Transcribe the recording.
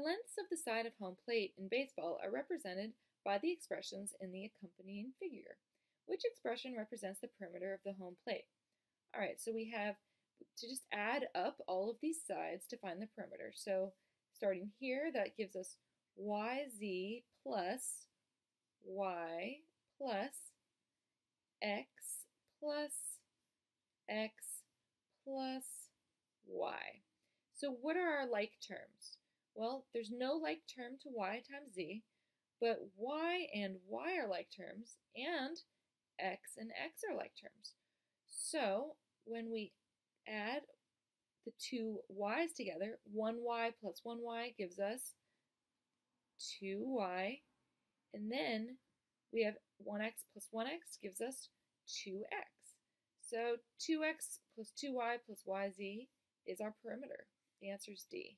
The lengths of the side of home plate in baseball are represented by the expressions in the accompanying figure. Which expression represents the perimeter of the home plate? All right, so we have to just add up all of these sides to find the perimeter. So starting here, that gives us yz plus y plus x plus x plus y. So what are our like terms? Well, there's no like term to y times z, but y and y are like terms, and x and x are like terms. So when we add the two y's together, 1y plus 1y gives us 2y, and then we have 1x plus 1x gives us 2x. So 2x plus 2y plus yz is our perimeter. The answer is D.